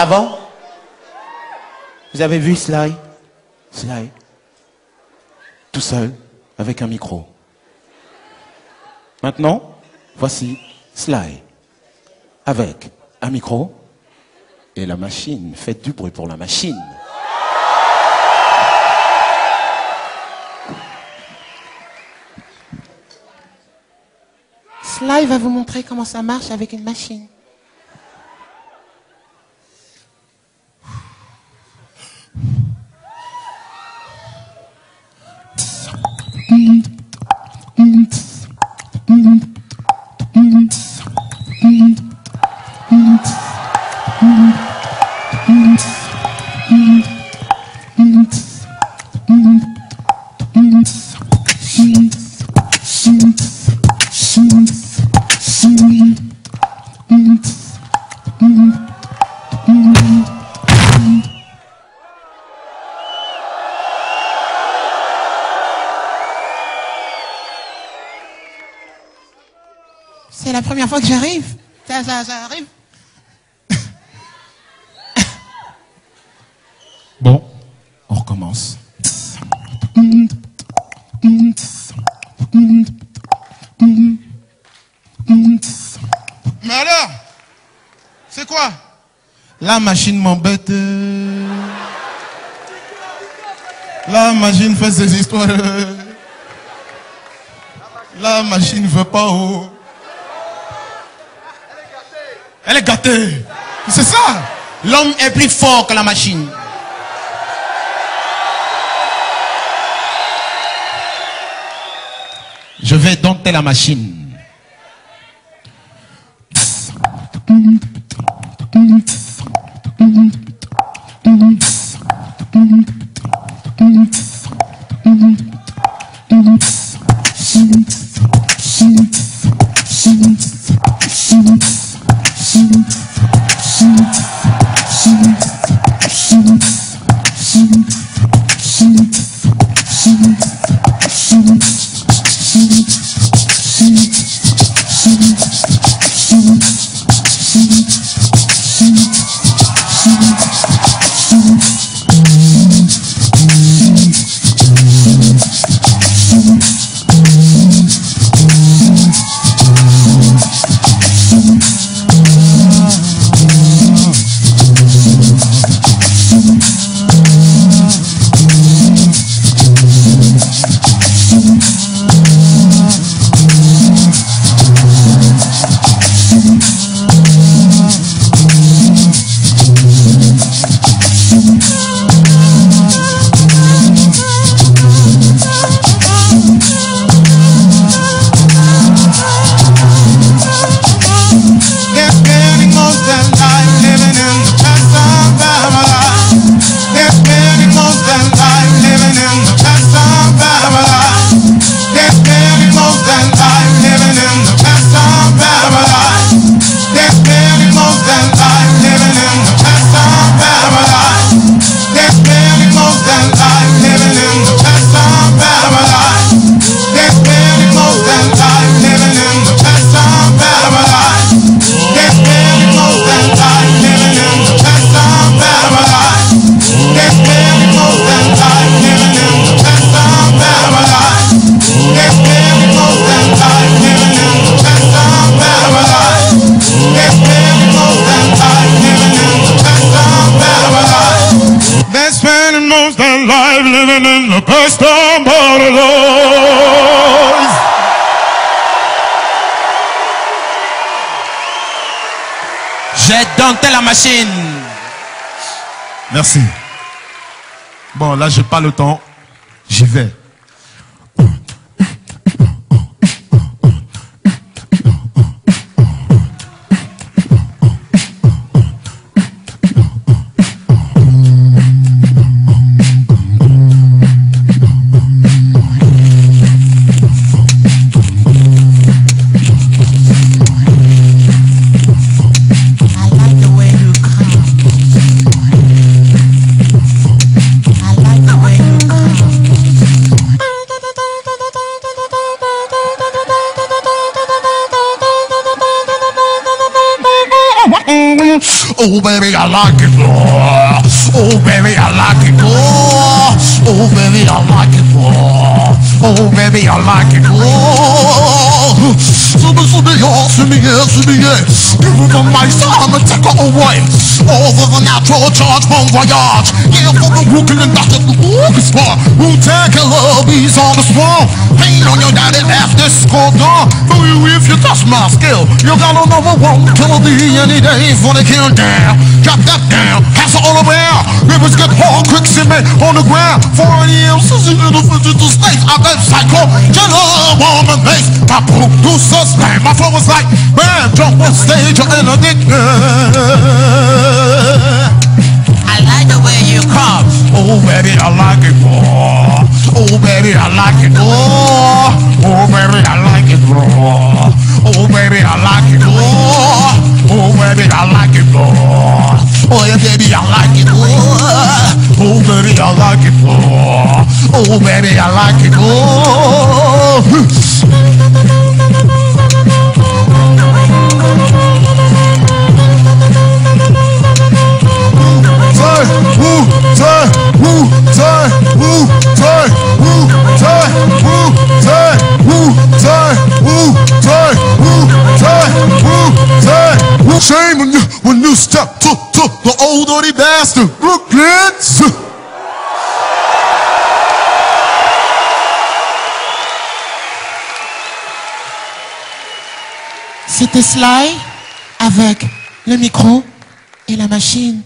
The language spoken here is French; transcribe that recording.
Avant, vous avez vu Sly? Sly. Tout seul, avec un micro. Maintenant, voici Sly. Avec un micro et la machine. Faites du bruit pour la machine. Sly va vous montrer comment ça marche avec une machine. C'est la première fois que j'arrive. Ça, ça, ça arrive. Bon, on recommence. Mais alors C'est quoi? La machine m'embête. La machine fait ses histoires. La machine veut pas haut. Elle est gâtée. C'est ça L'homme est plus fort que la machine. Je vais dompter la machine. Mm-hmm. Spending most their life living in the past of Babylon. J'ai dompté la machine. Merci. Bon, là, j'ai pas le temps. J'y vais. Oh baby, I like it. Oh baby, I like it. Oh baby, I like it. Oh baby, I like it raw. Sumi, sumi, yeah, sumi, yeah, sumi, yeah. Give her the mice, I'ma take her away. All for the natural charge, bon voyage. Yeah, for the rookie and that's the rookie spot. Wu-Tang Killer bees on the swarm. On your daddy this score gone. Know you if you touch my skill. You got another one, kill the any day for the kill down. Drop that down, pass it all around. Rivers get hard, quick cement on the ground. Foreign EMCs, little digital snakes. I got psycho, general woman base. My producer's name, my flow was like, man, jump on stage, you're in a dick. I like the way you come. Oh baby, I like it raw. Oh baby, I like it raw. Oh baby, I like it raw. Oh baby, I like it raw. Oh baby, I like it raw. Oh yeah, baby, I like it. Oh baby, I like it. Oh baby, I like it raw. Oh, C'était Sly avec le micro et la machine.